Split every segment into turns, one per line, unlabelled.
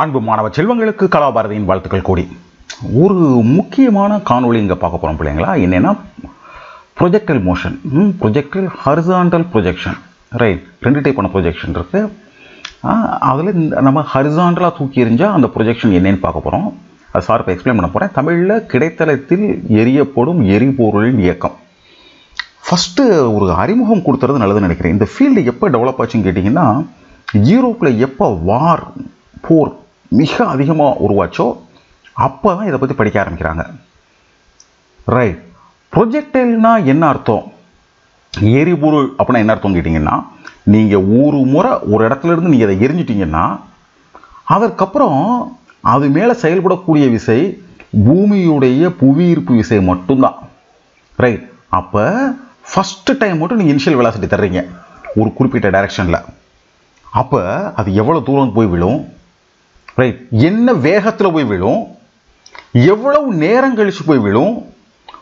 அன்பு மாணவ செல்வங்களுக்கு கலாபாரதியின் வாழ்த்துக்கள் கூடி. ஒரு முக்கியமான காணொளி இங்கே பார்க்க போகிறோம் பிள்ளைங்களா. என்னென்னா projectile motion projectile horizontal projection right ரெண்டு டைப்பான ப்ரொஜெக்ஷன் இருக்குது அதில் நம்ம ஹரிசாண்டலாக தூக்கி எறிஞ்சால் அந்த ப்ரொஜெக்ஷன் என்னென்னு பார்க்க போகிறோம் அது சார் இப்போ எக்ஸ்பிளைன் பண்ண போகிறேன் தமிழில் கிடைத்தளத்தில் எரியப்படும் எரிபொருளின் இயக்கம். ஃபஸ்ட்டு ஒரு அறிமுகம் கொடுத்துறது நல்லதுன்னு நினைக்கிறேன். இந்த ஃபீல்டு எப்போ டெவலப் ஆச்சுன்னு கேட்டிங்கன்னா யூரோப்பில் எப்போ வார் போர் மிக அதிகமாக உருவாச்சோ அப்போ தான் இதை பற்றி படிக்க ஆரம்பிக்கிறாங்க. ரைட் ப்ரொஜெக்டைல்னால் என்ன அர்த்தம்? எரிபொருள் அப்படின்னா என்ன அர்த்தம் கேட்டிங்கன்னா நீங்கள் ஒரு முறை ஒரு இடத்துல இருந்து நீங்கள் அதை எரிஞ்சிட்டிங்கன்னா அதற்கப்புறம் அது மேலே செயல்படக்கூடிய விசை பூமியுடைய புவியீர்ப்பு விசை மட்டும்தான். ரைட் அப்போ ஃபஸ்ட்டு டைம் மட்டும் நீங்கள் இனிஷியல் வெலாசிட்டி தர்றீங்க. ஒரு குறிப்பிட்ட டைரெக்ஷனில் அப்போ அது எவ்வளோ தூரம் போய் விழும்? ரைட் என்ன வேகத்தில் போய் விழும்? எவ்வளவு நேரம் கழித்து போய் விழும்?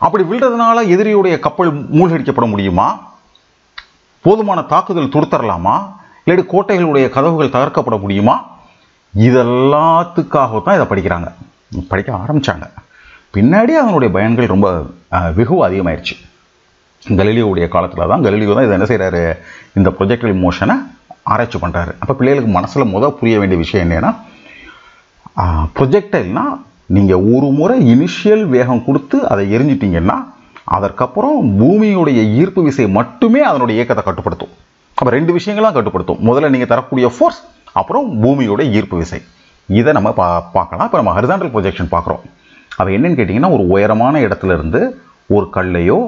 அப்படி விழுறதுனால எதிரியுடைய கப்பல் மூழ்கடிக்கப்பட முடியுமா? போதுமான தாக்குதல் துடுத்தரலாமா இல்லாட்டி கோட்டைகளுடைய கதவுகள் தகர்க்கப்பட முடியுமா? இதெல்லாத்துக்காக தான் இதை படிக்கிறாங்க. படிக்க ஆரம்பித்தாங்க பின்னாடி அதனுடைய பயன்கள் ரொம்ப வெகு அதிகமாயிருச்சு. கலிலியோடைய காலத்தில் தான் கலிலியோ தான் இதை என்ன செய்கிறாரு இந்த ப்ரொஜெக்டல் மோஷனை ஆராய்ச்சி பண்ணுறாரு அப்போ பிள்ளைகளுக்கு மனசில் முதல் புரிய வேண்டிய விஷயம் என்னென்னா ப்ரொஜெக்டைல்னால் நீங்கள் ஒரு முறை இனிஷியல் வேகம் கொடுத்து அதை எரிஞ்சிட்டிங்கன்னா அதற்கப்புறம் பூமியுடைய ஈர்ப்பு விசை மட்டுமே அதனுடைய இயக்கத்தை கட்டுப்படுத்தும். அப்போ ரெண்டு விஷயங்களாம் கட்டுப்படுத்தும். முதல்ல நீங்கள் தரக்கூடிய ஃபோர்ஸ் அப்புறம் பூமியோடைய ஈர்ப்பு விசை. இதை நம்ம பா பார்க்கலாம். இப்போ நம்ம ஹரிசாண்டல் ப்ரொஜெக்ஷன் பார்க்குறோம். அது என்னென்னு கேட்டிங்கன்னா ஒரு உயரமான இடத்துல இருந்து ஒரு கல்லையோ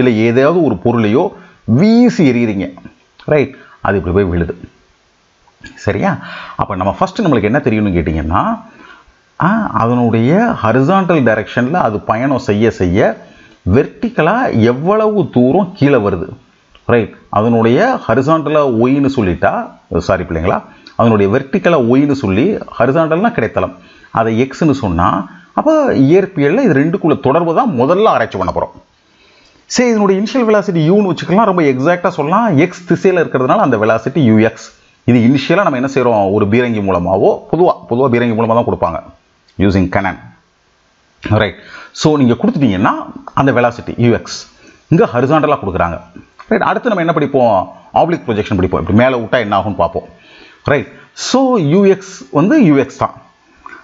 இல்லை ஏதாவது ஒரு பொருளையோ வீசி எறிகிறீங்க ரைட் அது இப்படி போய் விழுது. சரியா? அப்போ நம்ம ஃபஸ்ட்டு நம்மளுக்கு என்ன தெரியும்னு கேட்டிங்கன்னா அதனுடைய ஹரிசாண்டல் டைரெக்ஷனில் அது பயணம் செய்ய செய்ய வெர்டிக்கலாக எவ்வளவு தூரம் கீழே வருது? ரைட் அதனுடைய ஹரிசாண்டலாக ஒயின்னு சொல்லிட்டா சாரி பிள்ளைங்களா அதனுடைய வெர்டிக்கலாக ஒயின்னு சொல்லி ஹரிசாண்டல்னால் கிடைத்தளம். அதை எக்ஸ்னு சொன்னால் அப்போ இயற்பியலில் இது ரெண்டுக்குள்ள தொடர்பு தான் முதல்ல ஆராய்ச்சி பண்ண போகிறோம் சரி இதனுடைய இனிஷியல் வெலாசிட்டி யூன்னு வச்சுக்கலாம் ரொம்ப எக்ஸாக்டாக சொல்லலாம். எக்ஸ் திசையில் இருக்கிறதுனால அந்த வெலாசிட்டி யூஎக்ஸ் இது இனிஷியலாக நம்ம என்ன செய்கிறோம் ஒரு பீரங்கி மூலமாகவோ பொதுவாக பொதுவாக பீரங்கி மூலமாக தான் கொடுப்பாங்க. யூஸிங் கனன் ரைட் ஸோ நீங்கள் கொடுத்துட்டீங்கன்னா அந்த வெலாசிட்டி யூஎக்ஸ் இங்கே ஹரிசாண்டலாக கொடுக்குறாங்க. ரைட் அடுத்து நம்ம என்ன படிப்போம்? ஆப்ளிக் ப்ரொஜெக்ஷன் படிப்போம். இப்படி மேலே விட்டால் என்ன ஆகும்னு பார்ப்போம். ரைட் ஸோ யூஎக்ஸ் வந்து யூஎக்ஸ் தான்.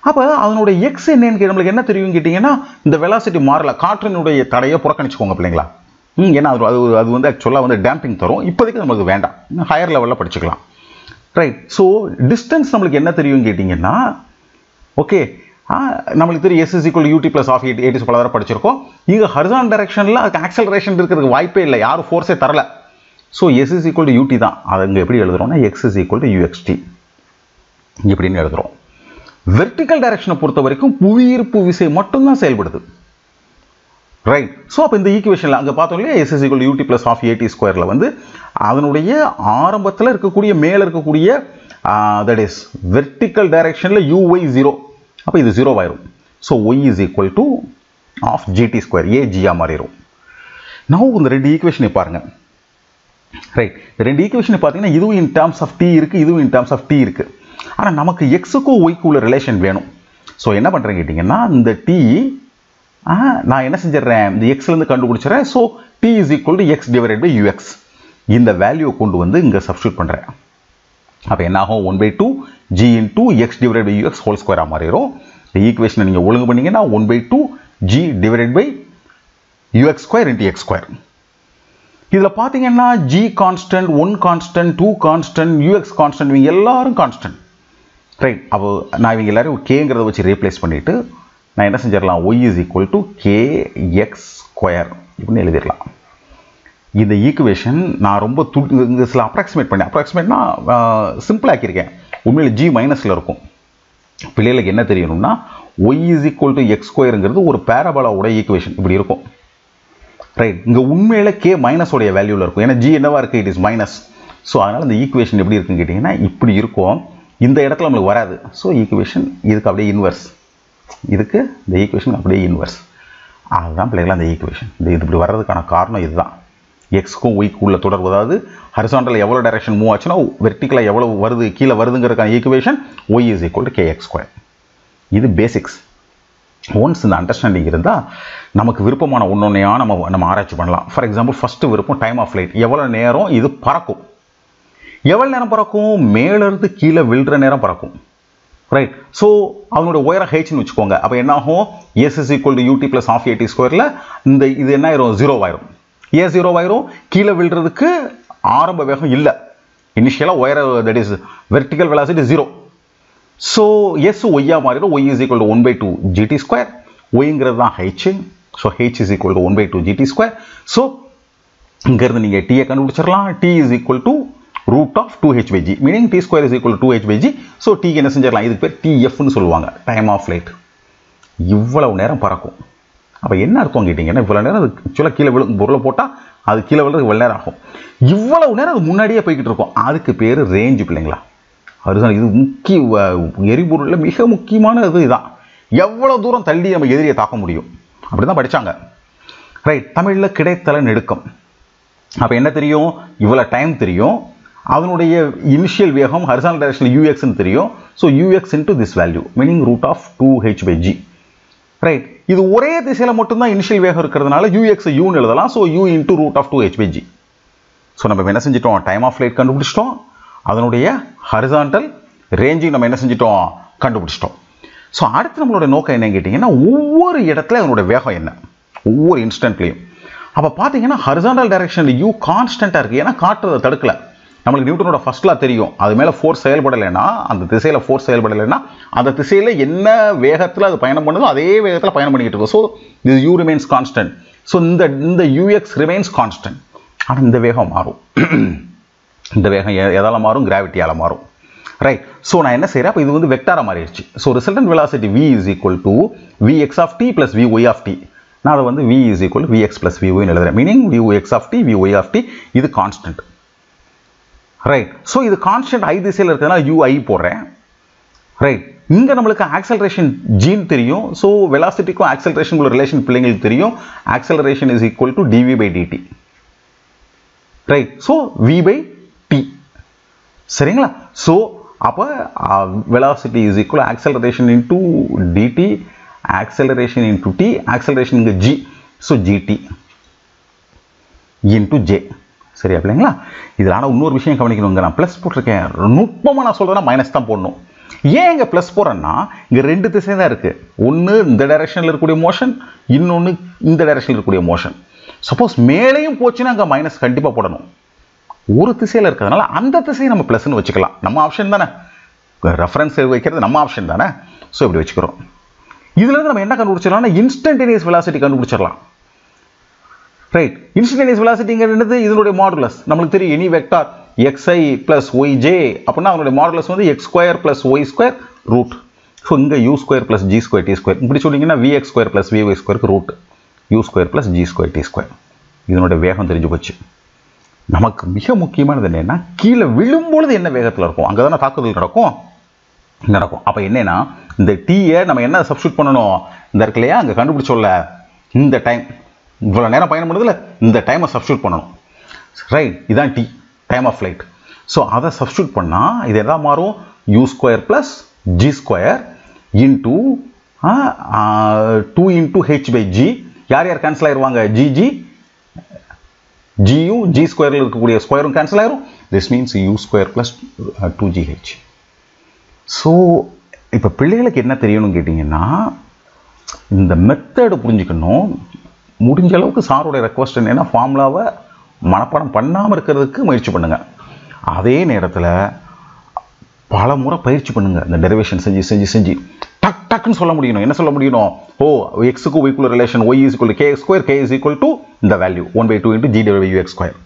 அப்போ அதனுடைய எக்ஸ் என்னன்னு நம்மளுக்கு என்ன தெரியும் கேட்டிங்கன்னா இந்த வெலாசிட்டி மாறல. காற்றினுடைய தடையை புறக்கணிச்சுக்கோங்க பிள்ளைங்களா. ம் ஏன்னா அது அது அது வந்து ஆக்சுவலாக வந்து டேம்பிங் தரும். இப்போதைக்கு நம்மளுக்கு வேண்டாம். ஹையர் லெவலில் படிச்சுக்கலாம். ரைட் ஸோ டிஸ்டன்ஸ் நம்மளுக்கு என்ன தெரியும் கேட்டிங்கன்னா ஓகே நம்மளுக்கு தெரியும் s is equal u t plus half a t a t பல படிச்சிருக்கோம். இங்கே ஹரிசான் டைரக்ஷனில் அதுக்கு ஆக்சலரேஷன் இருக்கிறதுக்கு வாய்ப்பே இல்லை. யாரும் ஃபோர்ஸே தரல. So s is equal to u t தான். அது இங்கே எப்படி எழுதுறோம்னா x is equal to u x t இப்படின்னு எழுதுகிறோம் வெர்டிக்கல் டைரக்ஷனை பொறுத்த வரைக்கும் புவியீர்ப்பு விசை மட்டும்தான் செயல்படுது. ரைட் ஸோ அப்போ இந்த ஈக்குவேஷனில் அங்கே பார்த்தோம் இல்லையா? S is UT plus half AT ஸ்கொயரில் வந்து அதனுடைய ஆரம்பத்தில் இருக்கக்கூடிய மேலே இருக்கக்கூடிய தட் இஸ் வெர்டிக்கல் டைரக்ஷனில் யூஒய் ஜீரோ அப்போ இது ஜீரோவாயிரும் so y is equal to half g t square ஏஜியாக மாறிடும் நான் இந்த ரெண்டு ஈக்குவேஷனை பாருங்கள் ரைட் ரெண்டு ஈக்குவேஷனை பார்த்தீங்கன்னா இதுவும் இன் டேர்ம்ஸ் ஆஃப் டி இருக்குது இதுவும் இன் டேர்ம்ஸ் ஆஃப் டி இருக்குது ஆனால் நமக்கு எக்ஸுக்கும் ஒய்க்கு உள்ள ரிலேஷன் வேணும். ஸோ என்ன பண்ணுறேன் கேட்டிங்கன்னா இந்த டி நான் என்ன செஞ்சிடறேன்? இந்த எக்ஸ்லேருந்து கண்டுபிடிச்சிடறேன். So t is equal to x divided by u x இந்த வேல்யூவை கொண்டு வந்து இங்கே சப்ஸ்டியூட் பண்ணுறேன் அப்போ என்ன ஆகும்? One by two g into x divide by u x whole ஸ்கொயராக மாறிடும். இந்த ஈக்குவேஷனை நீங்கள் ஒழுங்கு பண்ணிங்கன்னா one by two g divided by u x square into x square இதில் பார்த்தீங்கன்னா g constant one constant two constant u x constant இவங்க எல்லாரும் கான்ஸ்டன்ட் ரைட் அப்போ நான் இவங்க எல்லாரும் கேங்கிறத வச்சு ரீப்ளேஸ் பண்ணிவிட்டு நான் என்ன செஞ்சிடலாம்? Y is equal to k x square இப்படின்னு எழுதிடலாம். இந்த ஈக்குவேஷன் நான் ரொம்ப து இங்கே சில அப்ராக்சிமேட் பண்ணேன். அப்ராக்சிமேட்னா சிம்பிள் ஆக்கியிருக்கேன். உண்மையில் ஜி மைனஸில் இருக்கும். பிள்ளைகளுக்கு என்ன தெரியணும்னா y is equal to x ஸ்கொயருங்கிறது ஒரு பேரபலாவோட ஈக்குவேஷன் இப்படி இருக்கும். ரைட் இங்கே உண்மையில் கே மைனஸோடைய வேல்யூவில் இருக்கும். ஏன்னா ஜி என்னவாக இருக்குது இட் இஸ் மைனஸ் ஸோ அதனால் இந்த ஈக்குவேஷன் எப்படி இருக்குன்னு கேட்டிங்கன்னா இப்படி இருக்கும். இந்த இடத்துல நம்மளுக்கு வராது. ஸோ ஈக்குவேஷன் இதுக்கு அப்படியே இன்வெர்ஸ் இதுக்கு இந்த ஈக்குவேஷன் அப்படியே இன்வெர்ஸ் அதுதான் பிள்ளைகள் அந்த ஈக்குவேஷன் இது இப்படி வர்றதுக்கான காரணம் இதுதான். எக்ஸ்க்கும் ஒய்க்கு உள்ள தொடர்பு. அதாவது ஹரிசாண்டல் எவ்வளோ டைரக்ஷன் மூவ் ஆச்சுன்னா வெர்டிக்கலாக எவ்வளோ வருது கீழே வருதுங்கிறதுக்கான equation y is equal to k x square இது பேசிக்ஸ் ஒன்ஸ் இந்த அண்டர்ஸ்டாண்டிங் இருந்தால் நமக்கு விருப்பமான ஒன்றொன்னையாக நம்ம நம்ம ஆராய்ச்சி பண்ணலாம். ஃபார் எக்ஸாம்பிள் ஃபஸ்ட்டு விருப்பம் டைம் ஆஃப் ஃப்ளைட் எவ்வளோ நேரம் இது பறக்கும்? எவ்வளோ நேரம் பறக்கும்? மேலேருந்து கீழே விழுற நேரம் பறக்கும். ரைட் ஸோ அவனோட உயரம் ஹெச்னு வச்சுக்கோங்க. அப்போ என்ன ஆகும் s is equal to u t plus half a t ஸ்கொயரில் இந்த இது என்ன ஆயிரும்? ஜீரோ ஆயிரும். ஏன் ஜீரோ ஆயிரும். கீழே விழுறதுக்கு ஆரம்ப வேகம் இல்லை. இனிஷியலாக ஒயர that is vertical velocity zero so s ஒய்யா மாறிடும். Y is equal to one by two g t square ஒய்ங்கிறது தான் h so h is equal to one by two g t square so இங்கேருந்து நீங்கள் டீயை கண்டுபிடிச்சிடலாம். T is equal to root of two h by g meaning t square is equal two h by so t என்ன செஞ்சிடலாம்? இதுக்கு பேர் டிஎஃப்னு சொல்லுவாங்க. Time of light இவ்வளவு நேரம் பறக்கும். அப்போ என்ன அர்த்தம் கேட்டிங்கன்னா இவ்வளோ நேரம் அது ஆக்சுவலாக கீழே விழு பொருளை போட்டால் அது கீழே விழுறதுக்கு இவ்வளோ நேரம் ஆகும். இவ்வளவு நேரம் அது முன்னாடியே போய்கிட்டு இருக்கும். அதுக்கு பேர் ரேஞ்சு பிள்ளைங்களா. அதுதான் இது முக்கிய எரிபொருளில் மிக முக்கியமான இது இதான். எவ்வளோ தூரம் தள்ளி நம்ம எதிரியை தாக்க முடியும்? அப்படி தான் படித்தாங்க ரைட் தமிழில் கிடைத்தல நெடுக்கம். அப்போ என்ன தெரியும்? இவ்வளோ டைம் தெரியும். அதனுடைய இனிஷியல் வேகம் ஹரிசான் டைரக்ஷனில் யூஎக்ஸ்னு தெரியும். So u x into this value meaning root of two h by g right இது ஒரே திசையில் மட்டும்தான் இனிஷியல் வேகம் இருக்கிறதுனால யூஎக்ஸ் யூன்னு எழுதலாம். So u into root of two h by g so நம்ம என்ன செஞ்சிட்டோம்? டைம் ஆஃப் ஃப்ளைட் கண்டுபிடிச்சிட்டோம். அதனுடைய ஹரிசாண்டல் ரேஞ்சிங் நம்ம என்ன செஞ்சிட்டோம்? கண்டுபிடிச்சிட்டோம். ஸோ அடுத்து நம்மளோட நோக்கம் என்னன்னு கேட்டிங்கன்னா ஒவ்வொரு இடத்துல அதனோட வேகம் என்ன? ஒவ்வொரு இன்ஸ்டன்ட்லேயும் அப்போ பார்த்தீங்கன்னா ஹரிசாண்டல் டைரக்ஷனில் யூ கான்ஸ்டண்ட்டாக இருக்குது ஏன்னா காற்றுறதை தடுக்கல. நம்மளுக்கு நியூட்டனோட ஃபர்ஸ்ட்லா தெரியும். அது மேலே ஃபோர்ஸ் செயல்படலைன்னா அந்த திசையில் ஃபோர்ஸ் செயல்படலைன்னா அந்த திசையில் என்ன வேகத்தில் அது பயணம் பண்ணுதோ அதே வேகத்தில் பயணம் பண்ணிக்கிட்டு இருக்கும். So this u remains constant so இந்த இந்த யூஎக்ஸ் ரிமைன்ஸ் கான்ஸ்டன்ட் ஆனால் இந்த வேகம் மாறும். இந்த வேகம் எதால் மாறும்? கிராவிட்டியால் மாறும். ரைட் ஸோ நான் என்ன செய்கிறேன் அப்போ இது வந்து வெக்டாராக மாறிடுச்சு. So resultant velocity v is equal to v x of t plus v y of t நான் அதை வந்து v is equal v x plus v ஒய்னு எழுதுறேன். Meaning v x of t v y of t இது constant right so இது constant i திசையில் இருக்கிறதுனால u i போடுறேன். Right இங்கே நம்மளுக்கு ஆக்சலரேஷன் ஜீன் தெரியும். ஸோ வெலாசிட்டிக்கும் ஆக்சலரேஷன் உள்ள ரிலேஷன் பிள்ளைங்களுக்கு தெரியும். Acceleration is equal to d v by d t right so v by t சரிங்களா? ஸோ அப்போ velocity is equal acceleration into d t acceleration into t acceleration இங்கே g so g t into j சரியா பிள்ளைங்களா இதில் ஆனால் இன்னொரு விஷயம் கவனிக்கணுங்க. நான் ப்ளஸ் போட்டிருக்கேன். நுட்பமாக நான் சொல்கிறேன்னா மைனஸ் தான் போடணும். ஏன் இங்கே ப்ளஸ் போடுறேன்னா இங்கே ரெண்டு திசை தான் இருக்குது ஒன்று இந்த டைரெக்ஷனில் இருக்கக்கூடிய மோஷன் இன்னொன்று இந்த டைரெக்ஷனில் இருக்கக்கூடிய மோஷன் சப்போஸ் மேலேயும் போச்சுன்னா அங்கே மைனஸ் கண்டிப்பாக போடணும். ஒரு திசையில் இருக்கிறதுனால அந்த திசையை நம்ம ப்ளஸ்ன்னு வச்சுக்கலாம். நம்ம ஆப்ஷன் தானே? ரெஃபரன்ஸ் வைக்கிறது நம்ம ஆப்ஷன் தானே? ஸோ இப்படி வச்சுக்கிறோம். இதுலேருந்து நம்ம என்ன கண்டுபிடிச்சிடலாம்னா இன்ஸ்டன்டேனியஸ் வெலாசிட்டி கண்டுபிடிச்சிடலாம். ரைட் இன்ஸ்டன்டேனியஸ் வெலாசிட்டிங்கிறது என்னது? இதனுடைய மாடுலஸ் நம்மளுக்கு தெரியும் any vector x i plus y j அப்படின்னா அவனுடைய மாடுலஸ் வந்து x square plus y square root so இங்கே u square plus g square t square இப்படி சொன்னீங்கன்னா v x square plus v y ஸ்கொயருக்கு root u square plus g square t square இதனுடைய வேகம் தெரிஞ்சு போச்சு. நமக்கு மிக முக்கியமானது என்னென்னா கீழே விழும்பொழுது என்ன வேகத்தில் இருக்கும்? அங்கே தானே தாக்குதல் நடக்கும். நடக்கும். அப்போ என்னென்னா இந்த டீயை நம்ம என்ன சப்ஸ்டியூட் பண்ணணும்? இந்த இருக்கு இல்லையா? அங்கே கண்டுபிடிச்சோல்ல இந்த டைம் இவ்வளோ நேரம் பயணம் பண்ணதில் இந்த டைமை சப்ஸ்டியூட் பண்ணணும். ரைட் இதான் T time of flight so அதை சப்ஸ்டியூட் பண்ணால் இது எதாவது மாறும்? U square plus G square into two into H by G யார் யார் கேன்சல் ஆயிடுவாங்க ஜிஜி ஜியும் ஜி ஸ்கொயரில் இருக்கக்கூடிய ஸ்கொயரும் கேன்சல் ஆயிரும். This means u square plus two g h so இப்போ பிள்ளைகளுக்கு என்ன தெரியணும்னு கேட்டிங்கன்னா இந்த மெத்தடு புரிஞ்சுக்கணும். முடிஞ்ச அளவுக்கு சாருடைய ரெக்வஸ்ட் என்னென்னா ஃபார்முலாவை மனப்பாடம் பண்ணாமல் இருக்கிறதுக்கு முயற்சி பண்ணுங்கள் அதே நேரத்தில் பல முறை பயிற்சி பண்ணுங்கள் இந்த டெரிவேஷன் செஞ்சு செஞ்சு செஞ்சு. டக் டக்குன்னு சொல்ல முடியணும். என்ன சொல்ல முடியணும்? ஓ எக்ஸுக்கு ஒய்க்குள்ள relation y is equal k square k is equal to இந்த value one by two into g W x square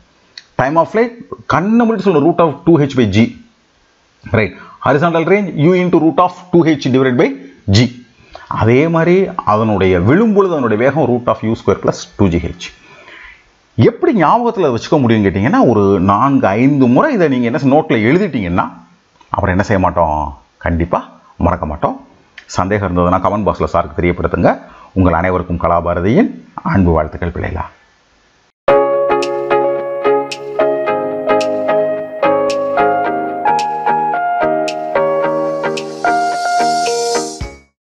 time of flight கண்ணை முடிச்சு சொல்லணும் root of two h by g right horizontal range u into root of two h divide by g அதே மாதிரி அதனுடைய விழும்பொழுது அதனுடைய வேகம் root of u square plus two g h எப்படி ஞாபகத்தில் வச்சுக்க முடியும்னு கேட்டிங்கன்னா ஒரு நான்கு ஐந்து முறை இதை நீங்கள் என்ன நோட்டில் எழுதிட்டீங்கன்னா அப்புறம் என்ன செய்ய மாட்டோம்? கண்டிப்பாக மறக்க மாட்டோம். சந்தேகம் இருந்ததுன்னா கமெண்ட் பாக்ஸில் சாருக்கு தெரியப்படுத்துங்க. உங்கள் அனைவருக்கும் கலாபாரதியின் அன்பு வாழ்த்துக்கள் பிள்ளைகளா.